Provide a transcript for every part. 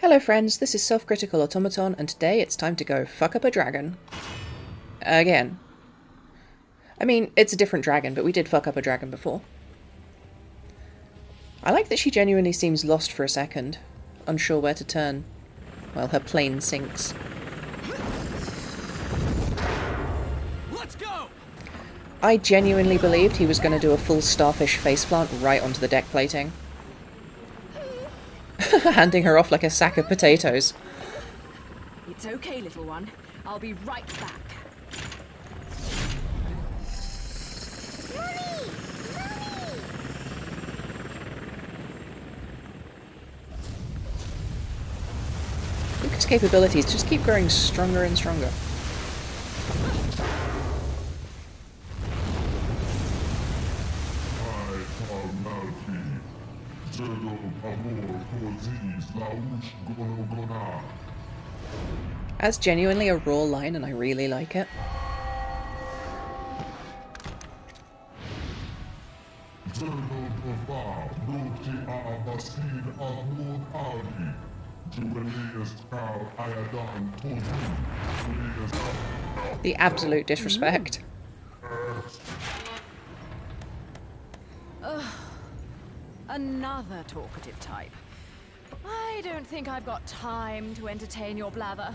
Hello friends, this is Self-Critical Automaton and today it's time to go fuck up a dragon. Again. I mean, it's a different dragon, but we did fuck up a dragon before. I like that she genuinely seems lost for a second, unsure where to turn, while her plane sinks. Let's go! I genuinely believed he was going to do a full starfish faceplant right onto the deck plating. Handing her off like a sack of potatoes. It's okay, little one. I'll be right back. Luca's capabilities just keep growing stronger and stronger. That's genuinely a raw line and I really like it. The absolute disrespect. Another talkative type. I don't think I've got time to entertain your blather.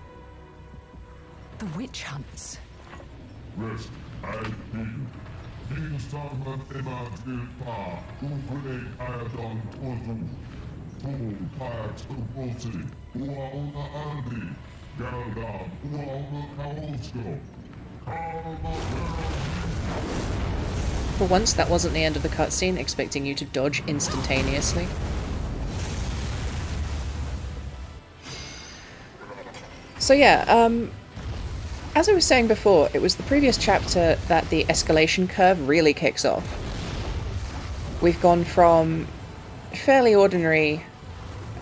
witch hunts. Rest and heal. King Salman Emad Gilpa, Ukule Ayadon Tozu, Tu Pax Uposi, Uauna Aldi, Galdam, Uauna Kaosko, For once, that wasn't the end of the cutscene, expecting you to dodge instantaneously. So yeah, um, as I was saying before, it was the previous chapter that the escalation curve really kicks off. We've gone from fairly ordinary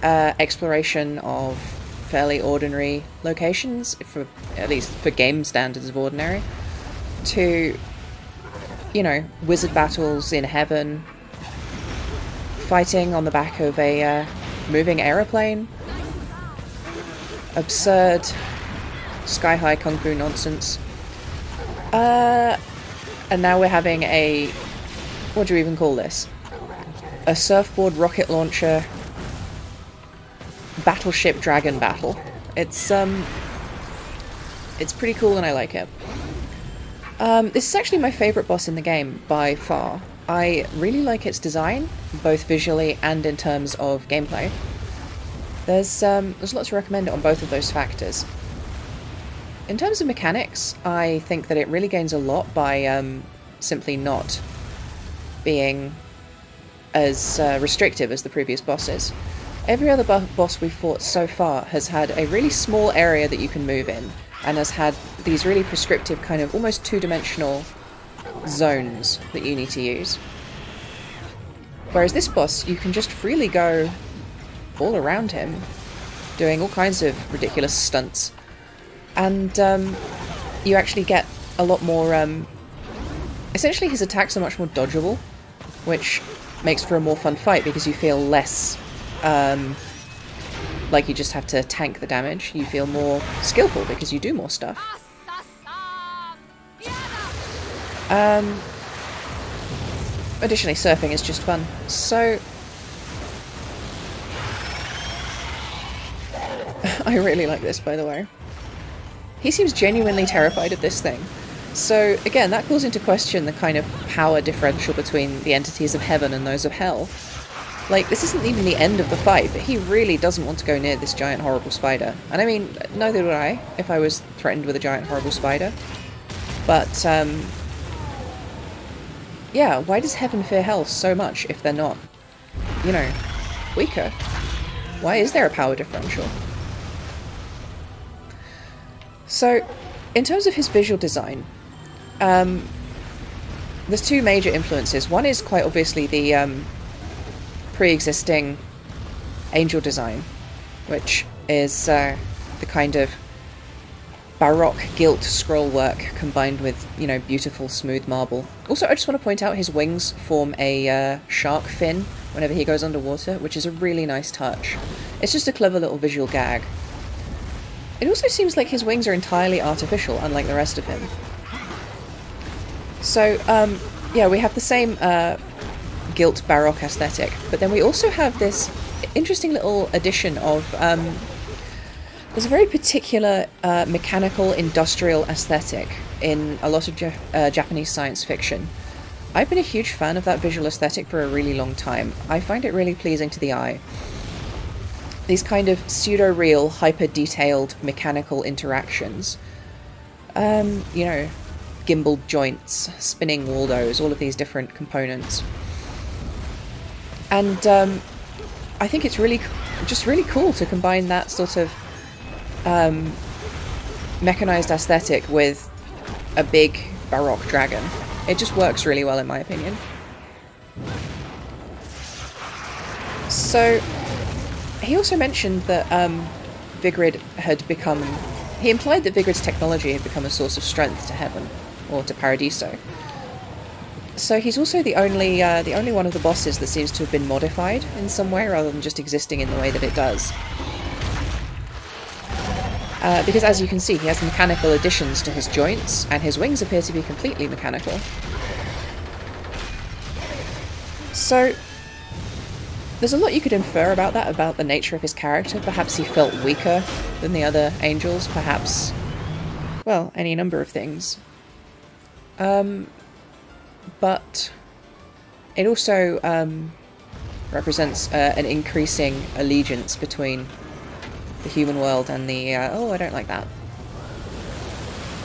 uh, exploration of fairly ordinary locations, for at least for game standards of ordinary, to, you know, wizard battles in heaven, fighting on the back of a uh, moving aeroplane, absurd sky high kung fu nonsense. Uh, and now we're having a. What do you even call this? A surfboard rocket launcher battleship dragon battle. It's, um. It's pretty cool and I like it. Um, this is actually my favourite boss in the game by far. I really like its design, both visually and in terms of gameplay. There's um, there's lots to recommend on both of those factors. In terms of mechanics, I think that it really gains a lot by um, simply not being as uh, restrictive as the previous bosses. Every other bo boss we've fought so far has had a really small area that you can move in, and has had these really prescriptive kind of almost two-dimensional zones that you need to use. Whereas this boss, you can just freely go all around him, doing all kinds of ridiculous stunts and um, you actually get a lot more. Um, essentially, his attacks are much more dodgeable, which makes for a more fun fight because you feel less um, like you just have to tank the damage. You feel more skillful because you do more stuff. Um, additionally, surfing is just fun. So. I really like this, by the way. He seems genuinely terrified of this thing. So, again, that calls into question the kind of power differential between the entities of heaven and those of hell. Like, this isn't even the end of the fight, but he really doesn't want to go near this giant horrible spider. And I mean, neither would I, if I was threatened with a giant horrible spider. But, um... Yeah, why does heaven fear hell so much if they're not, you know, weaker? Why is there a power differential? So, in terms of his visual design, um, there's two major influences. One is quite obviously the um, pre-existing angel design, which is uh, the kind of baroque gilt scroll work combined with, you know, beautiful smooth marble. Also, I just want to point out his wings form a uh, shark fin whenever he goes underwater, which is a really nice touch. It's just a clever little visual gag. It also seems like his wings are entirely artificial, unlike the rest of him. So, um, yeah, we have the same uh, gilt baroque aesthetic, but then we also have this interesting little addition of um, there's a very particular uh, mechanical industrial aesthetic in a lot of ja- uh, Japanese science fiction. I've been a huge fan of that visual aesthetic for a really long time. I find it really pleasing to the eye. These kind of pseudo real, hyper detailed mechanical interactions. Um, you know, gimbal joints, spinning Waldos, all of these different components. And um, I think it's really, just really cool to combine that sort of um, mechanized aesthetic with a big baroque dragon. It just works really well in my opinion. So, he also mentioned that um, Vigrid had become. He implied that Vigrid's technology had become a source of strength to Heaven, or to Paradiso. So he's also the only uh, the only one of the bosses that seems to have been modified in some way, rather than just existing in the way that it does. Uh, because as you can see, he has mechanical additions to his joints, and his wings appear to be completely mechanical. So, there's a lot you could infer about that, about the nature of his character. Perhaps he felt weaker than the other angels, perhaps, well, any number of things. Um, but it also um, represents uh, an increasing allegiance between the human world and the... Uh, oh, I don't like that.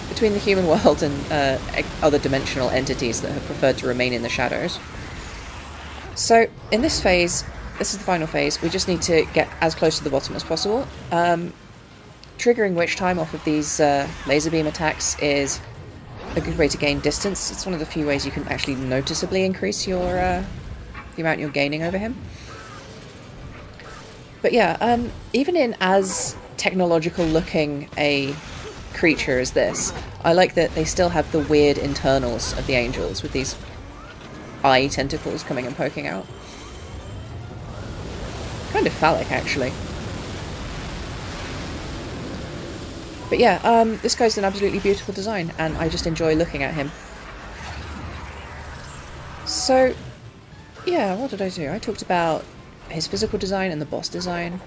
Between the human world and uh, other dimensional entities that have preferred to remain in the shadows. So, in this phase, this is the final phase, we just need to get as close to the bottom as possible. Um, triggering witch time off of these uh, laser beam attacks is a good way to gain distance. It's one of the few ways you can actually noticeably increase your uh, the amount you're gaining over him. But yeah, um, even in as technological looking a creature as this, I like that they still have the weird internals of the angels with these eye tentacles coming and poking out. Kind of phallic, actually. But yeah, um, this guy's an absolutely beautiful design, and I just enjoy looking at him. So, yeah, what did I do? I talked about his physical design and the boss design.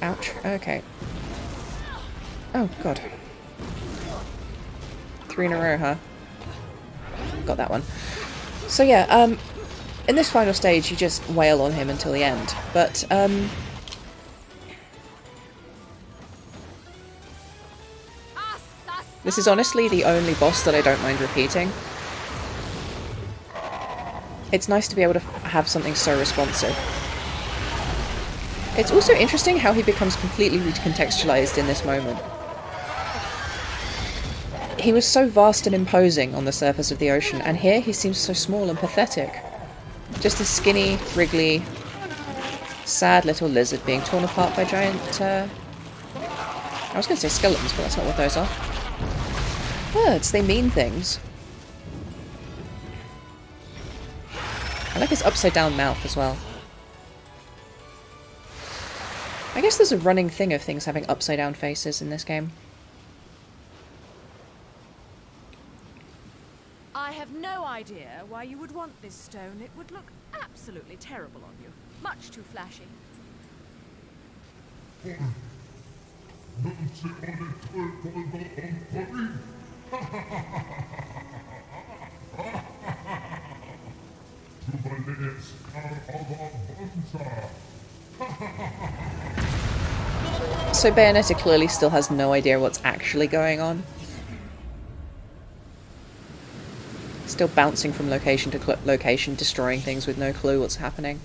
Ouch. Okay. Oh, God. Three in a row, huh? Got that one. So yeah, um, in this final stage, you just wail on him until the end. But, um... This is honestly the only boss that I don't mind repeating. It's nice to be able to have something so responsive. It's also interesting how he becomes completely recontextualized in this moment. He was so vast and imposing on the surface of the ocean, and here he seems so small and pathetic. Just a skinny, wriggly, sad little lizard being torn apart by giant, uh... I was going to say skeletons, but that's not what those are. Birds, they mean things. I like his upside down mouth as well. I guess there's a running thing of things having upside down faces in this game. I have no idea why you would want this stone. It would look absolutely terrible on you. Much too flashy. So Bayonetta clearly still has no idea what's actually going on. Still bouncing from location to location, destroying things with no clue what's happening.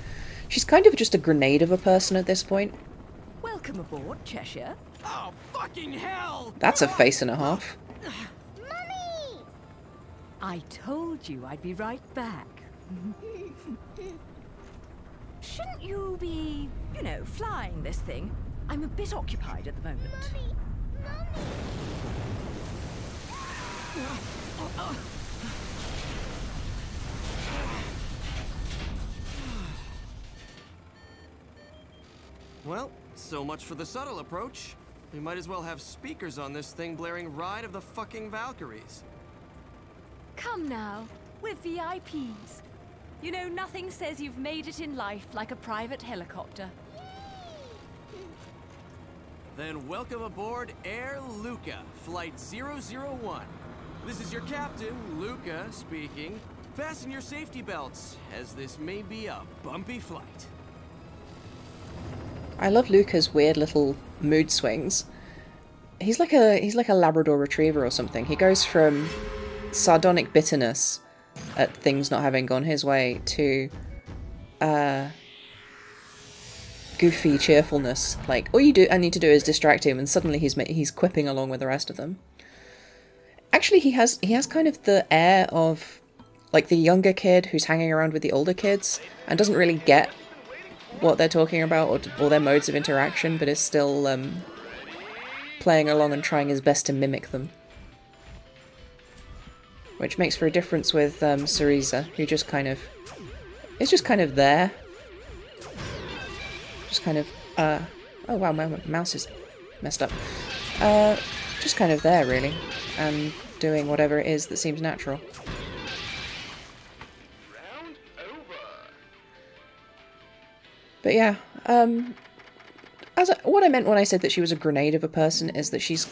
She's kind of just a grenade of a person at this point. Welcome aboard, Cheshire. Oh, fucking hell! That's a face and a half. Mummy! I told you I'd be right back. Shouldn't you be, you know, flying this thing? I'm a bit occupied at the moment. Mummy! Uh, uh, uh. Well, so much for the subtle approach. We might as well have speakers on this thing blaring Ride of the fucking Valkyries. Come now, we're VIPs. You know, nothing says you've made it in life like a private helicopter. Then welcome aboard Air Luca, Flight 001. This is your captain, Luca, speaking. Fasten your safety belts, as this may be a bumpy flight. I love Luca's weird little mood swings. He's like a he's like a Labrador retriever or something. He goes from sardonic bitterness at things not having gone his way to uh goofy cheerfulness. Like all you do I need to do is distract him and suddenly he's he's quipping along with the rest of them. Actually, he has he has kind of the air of like the younger kid who's hanging around with the older kids and doesn't really get what they're talking about or, or their modes of interaction, but is still um, playing along and trying his best to mimic them. Which makes for a difference with um, Cereza, who just kind of is just kind of there, just kind of uh oh wow, my mouse is messed up. Uh, just kind of there really, and doing whatever it is that seems natural. But yeah, um, as I, what I meant when I said that she was a grenade of a person is that she's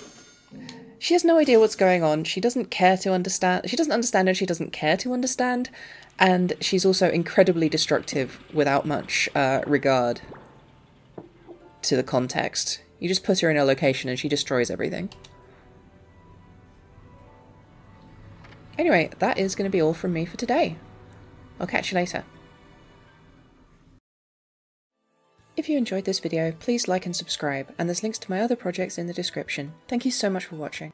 she has no idea what's going on. She doesn't care to understand. She doesn't understand and she doesn't care to understand. And she's also incredibly destructive without much uh, regard to the context. You just put her in a location and she destroys everything. Anyway, that is going to be all from me for today. I'll catch you later. If you enjoyed this video, please like and subscribe, and there's links to my other projects in the description. Thank you so much for watching.